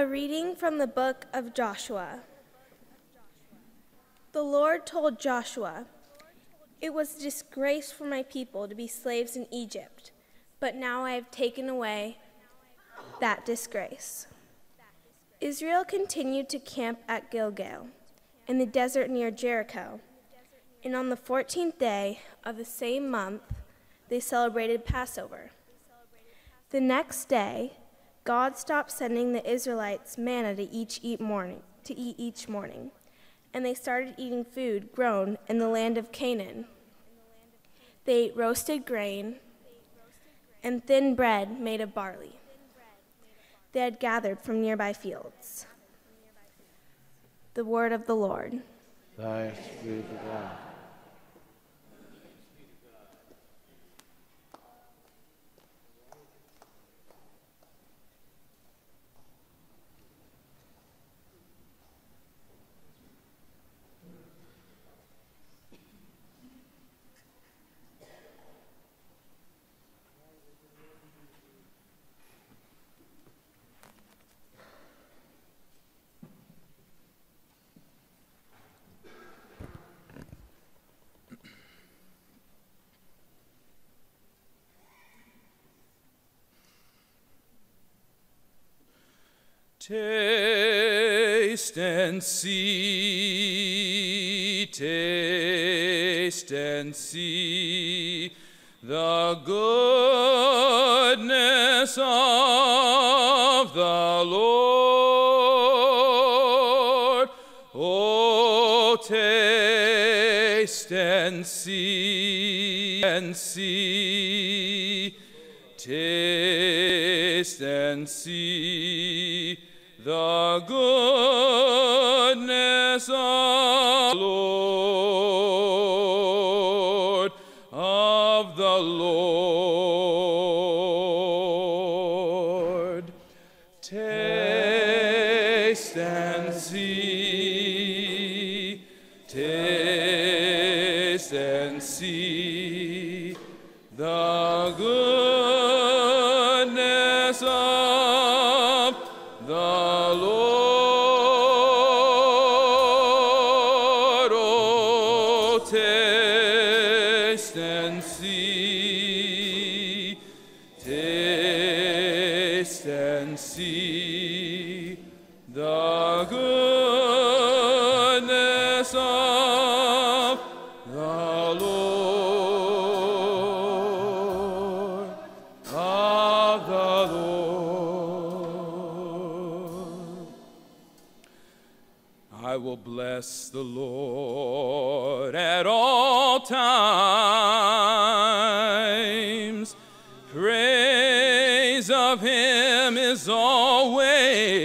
A reading from the book of Joshua. The Lord told Joshua, It was disgrace for my people to be slaves in Egypt, but now I have taken away that disgrace. Israel continued to camp at Gilgal, in the desert near Jericho, and on the 14th day of the same month, they celebrated Passover. The next day, God stopped sending the Israelites manna to each eat morning to eat each morning, and they started eating food grown in the land of Canaan. They ate roasted grain and thin bread made of barley. They had gathered from nearby fields. The word of the Lord. Thanks be to God. Taste and see, taste and see the goodness of the Lord. Oh, taste and see and see, taste and see goodness of the Lord, of the Lord. Taste and see, taste and see the goodness of the Lord, of the Lord. I will bless the Lord at all times.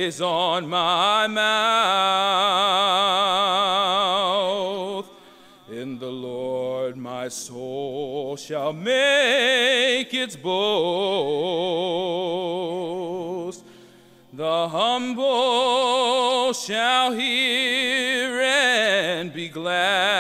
Always on my mouth. In the Lord my soul shall make its boast. The humble shall hear and be glad.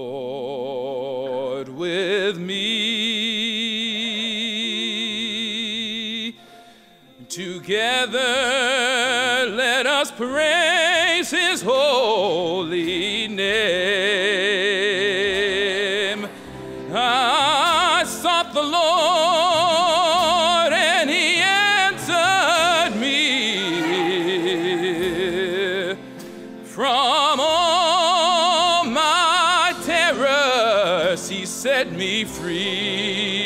Lord with me. Together let us praise his holy name. He set me free.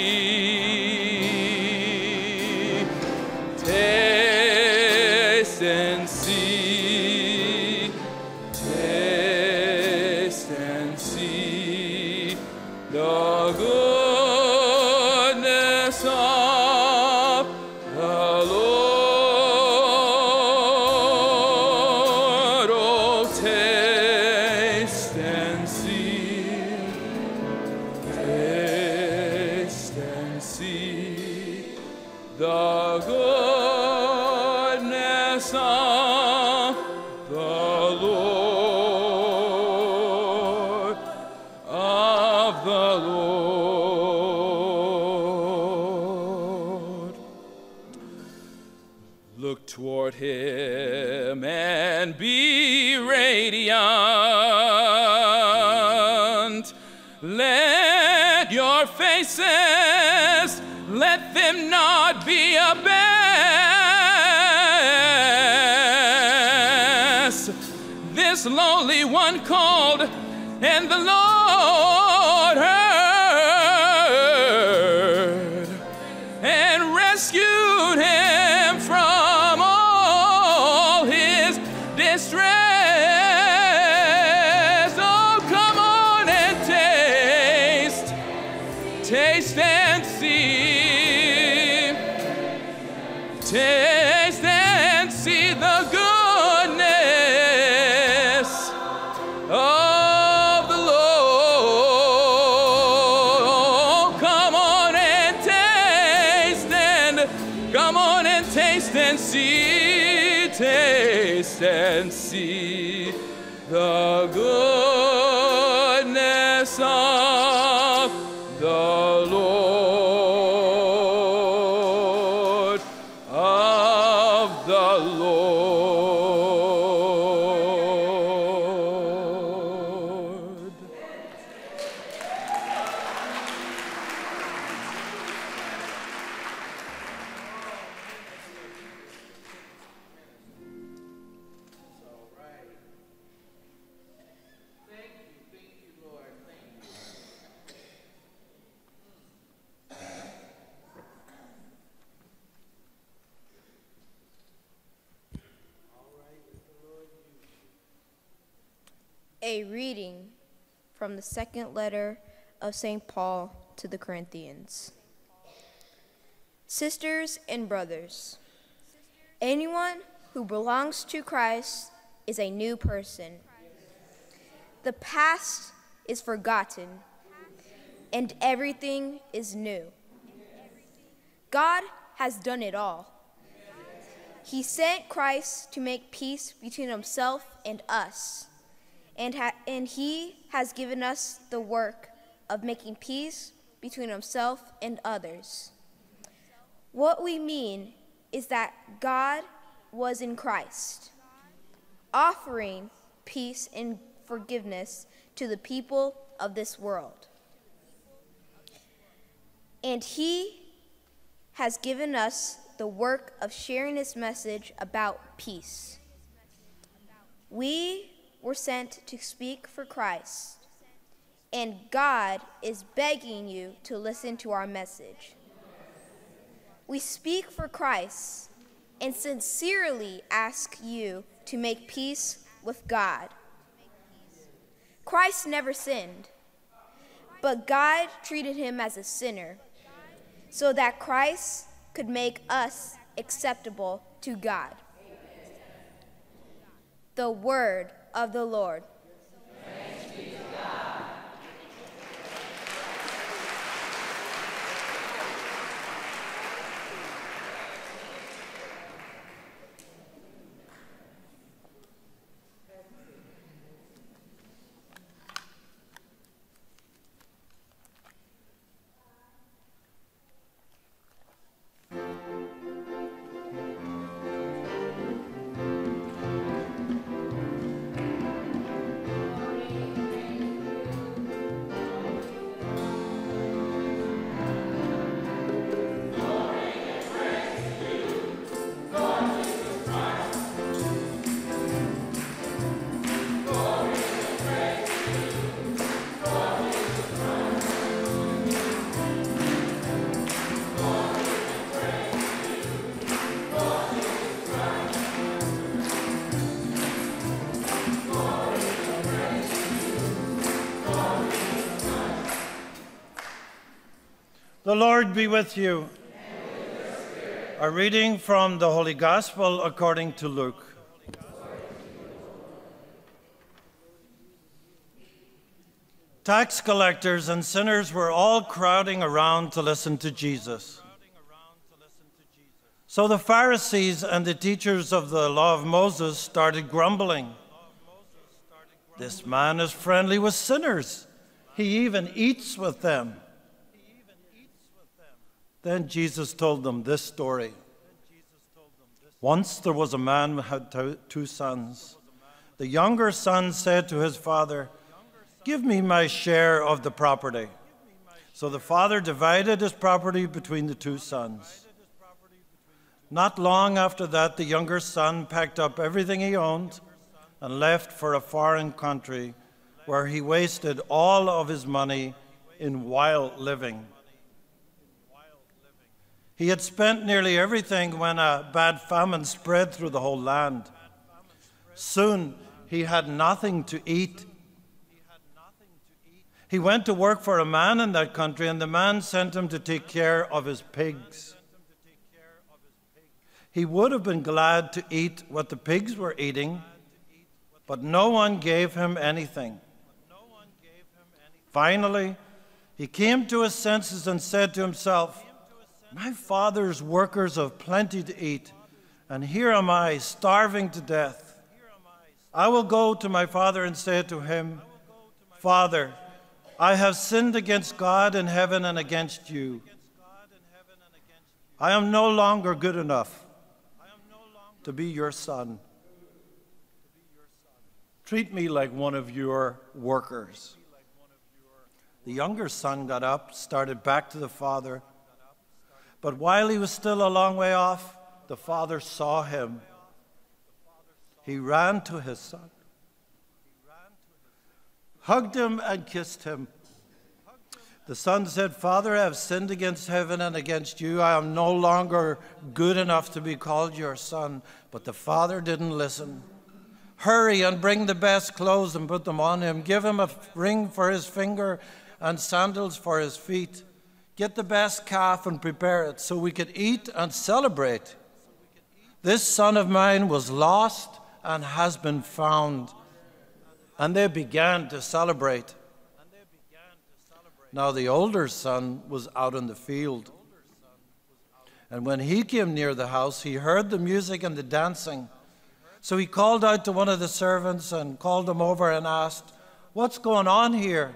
Him and be radiant. Let your faces, let them not be abashed. This lonely one called, and the Lord and see, taste and see the goodness of A reading from the second letter of St. Paul to the Corinthians. Sisters and brothers, anyone who belongs to Christ is a new person. The past is forgotten, and everything is new. God has done it all. He sent Christ to make peace between himself and us and, and he has given us the work of making peace between himself and others. What we mean is that God was in Christ, offering peace and forgiveness to the people of this world. And he has given us the work of sharing his message about peace. We were sent to speak for Christ, and God is begging you to listen to our message. We speak for Christ and sincerely ask you to make peace with God. Christ never sinned, but God treated him as a sinner so that Christ could make us acceptable to God. The word of the Lord. The Lord be with you. A reading from the Holy Gospel according to Luke. Tax collectors and sinners were all crowding around to listen to Jesus. So the Pharisees and the teachers of the law of Moses started grumbling. This man is friendly with sinners. He even eats with them. Then Jesus told them this story. Once there was a man who had two sons. The younger son said to his father, Give me my share of the property. So the father divided his property between the two sons. Not long after that, the younger son packed up everything he owned and left for a foreign country where he wasted all of his money in wild living. He had spent nearly everything when a bad famine spread through the whole land. Soon he had nothing to eat he went to work for a man in that country, and the man sent him to take care of his pigs. He would have been glad to eat what the pigs were eating, but no one gave him anything. Finally, he came to his senses and said to himself, My father's workers have plenty to eat, and here am I, starving to death. I will go to my father and say to him, Father, I have sinned against God in heaven and against you. I am no longer good enough to be your son. Treat me like one of your workers. The younger son got up, started back to the father. But while he was still a long way off, the father saw him. He ran to his son hugged him, and kissed him. The son said, Father, I have sinned against heaven and against you. I am no longer good enough to be called your son. But the father didn't listen. Hurry and bring the best clothes and put them on him. Give him a ring for his finger and sandals for his feet. Get the best calf and prepare it so we could eat and celebrate. This son of mine was lost and has been found. And they began to celebrate. Now the older son was out in the field. And when he came near the house, he heard the music and the dancing. So he called out to one of the servants and called him over and asked, What's going on here?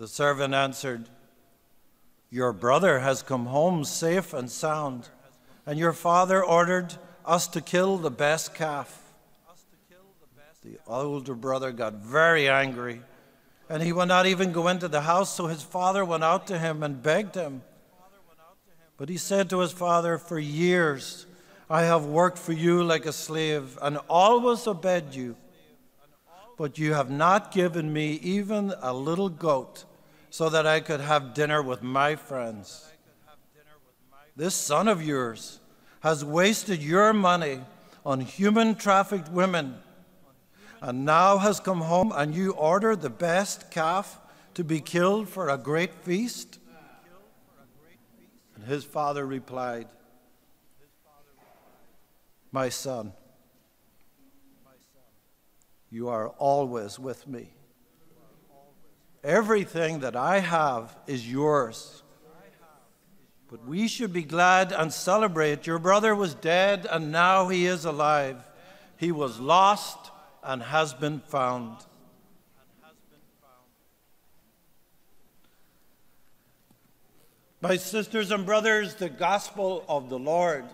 The servant answered, Your brother has come home safe and sound, and your father ordered us to kill the best calf the older brother got very angry and he would not even go into the house, so his father went out to him and begged him. But he said to his father, For years I have worked for you like a slave and always obeyed you. But you have not given me even a little goat so that I could have dinner with my friends. This son of yours has wasted your money on human trafficked women and now has come home, and you order the best calf to be killed for a great feast? And his father replied, My son, you are always with me. Everything that I have is yours. But we should be glad and celebrate. Your brother was dead, and now he is alive. He was lost and has been found. My sisters and brothers, the gospel of the Lord.